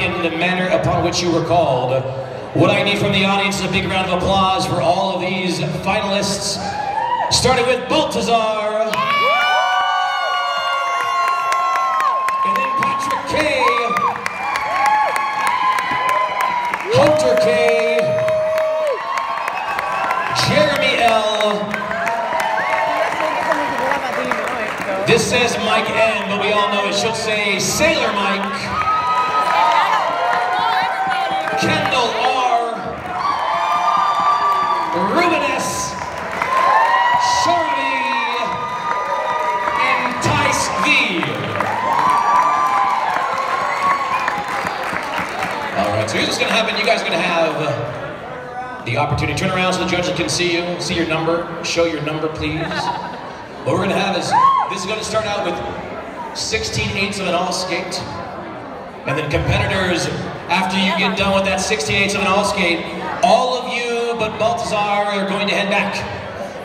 in the manner upon which you were called. What I need from the audience is a big round of applause for all of these finalists, starting with Baltazar. And then Patrick K. Hunter K. Jeremy L. This says Mike N, but we all know it should say Sailor Mike. Opportunity. Turn around so the judges can see you, see your number. Show your number, please. What we're gonna have is, this is gonna start out with 16 eighths of an all skate. And then competitors, after you get done with that 16 eighths of an all skate, all of you but Baltazar are going to head back.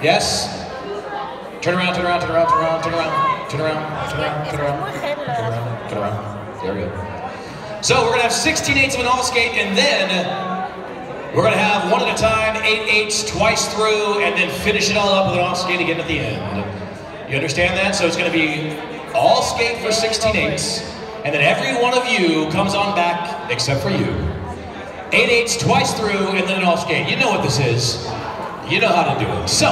Yes? Turn around, turn around, turn around, turn around, turn around, turn around, turn around, turn around, turn around, turn around. There we go. So we're gonna have 16 eighths of an all skate, and then we're gonna have one at a time, eight eights twice through, and then finish it all up with an all skate again at the end. You understand that? So it's gonna be all skate for 16 eighths, and then every one of you comes on back, except for you. Eight eights twice through, and then an all skate. You know what this is. You know how to do it. So,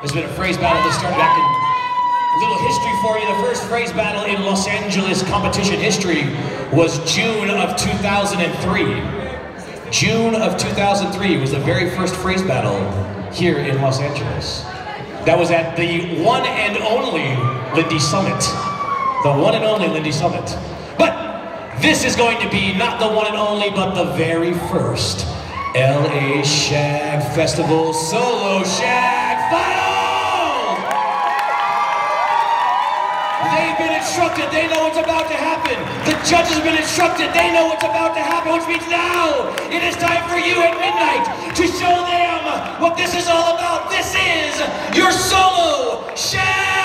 there's been a phrase battle that started back in a little history for you. The first phrase battle in Los Angeles competition history was June of 2003. June of 2003 was the very first phrase battle here in Los Angeles. That was at the one and only Lindy Summit. The one and only Lindy Summit. But this is going to be not the one and only, but the very first LA Shag Festival Solo Shag Final! They've been instructed, they know what's about to happen. The judge has been instructed, they know what's about to happen, which means now it is time for you at midnight to show them what this is all about. This is your solo shag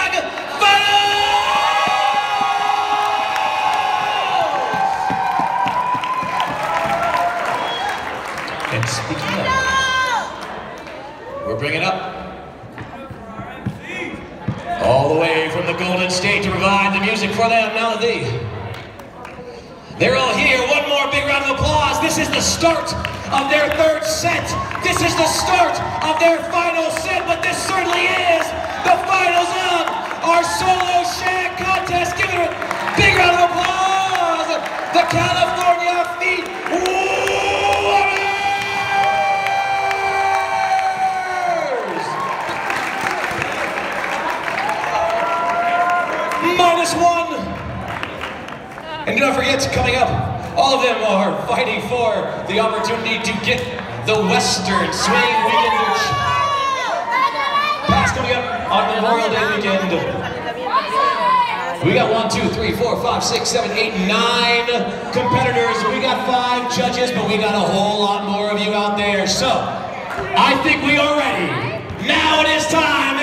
for them, Melody. They're all here. One more big round of applause. This is the start of their third set. This is the start of their final set, but this certainly is the finals of our solo shag contest. Give it a big round of applause. The California Forget, coming up, all of them are fighting for the opportunity to get the Western Swing Weekend Pass coming up on Memorial Day weekend. We got one, two, three, four, five, six, seven, eight, nine competitors. We got five judges, but we got a whole lot more of you out there. So, I think we are ready. Now it is time